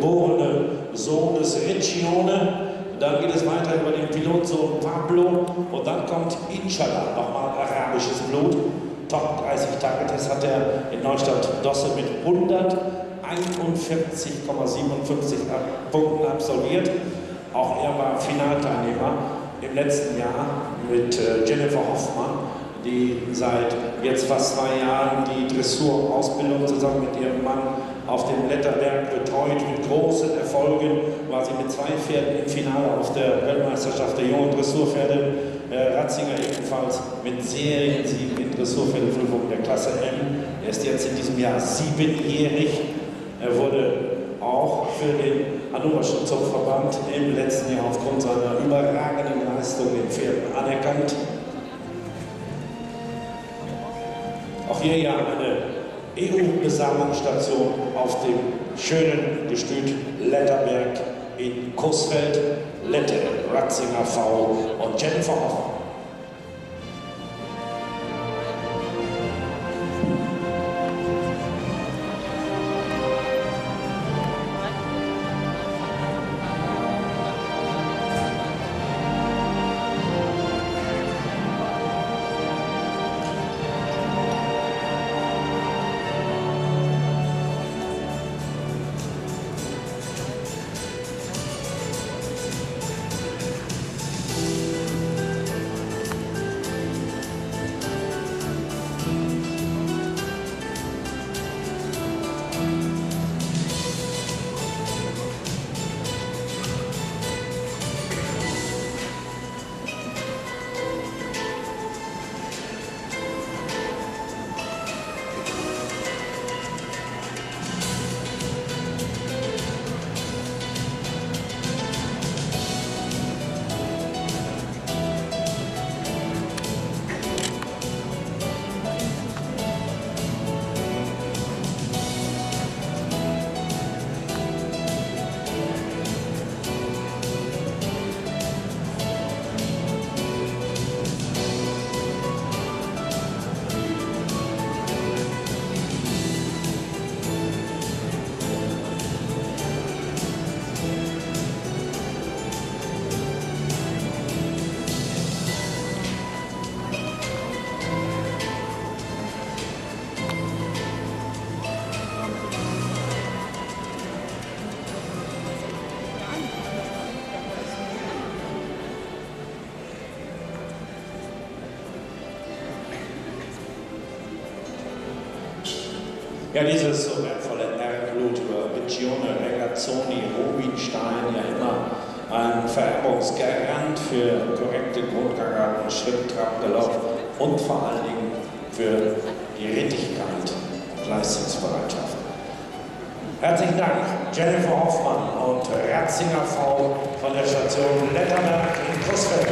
geborene Sohn des Riccione. Dann geht es weiter über den Pilotsohn Pablo und dann kommt Inshallah nochmal arabisches Blut. Top 30 Targets hat er in Neustadt Dosse mit 141,57 Punkten absolviert. Auch er war Finalteilnehmer im letzten Jahr mit äh, Jennifer Hoffmann die seit jetzt fast zwei Jahren die Dressurausbildung zusammen mit ihrem Mann auf dem Letterberg betreut. Mit großen Erfolgen war sie mit zwei Pferden im Finale auf der Weltmeisterschaft der jungen Dressurpferde. Äh, Ratzinger ebenfalls mit Seriensiegen in Dressurpferdeprüfung der Klasse M. Er ist jetzt in diesem Jahr siebenjährig. Er wurde auch für den Hannoverschen Zuchtverband im letzten Jahr aufgrund seiner überragenden Leistung in Pferden anerkannt. Auch hier ja eine EU-Besamungsstation auf dem schönen Gestüt Letterberg in Coesfeld. Lette, Ratzinger V und Jennifer Hoffmann. Ja, dieses so wertvolle Erdblut über Regione, Regazzoni, Rubinstein, ja immer ein Vererbungsgarant für korrekte Grundgarten, Schritt, Trab, Galopp und vor allen Dingen für die Rittigkeit und Leistungsbereitschaft. Herzlichen Dank, Jennifer Hoffmann und Ratzinger V von der Station Letterberg in Kussfeld.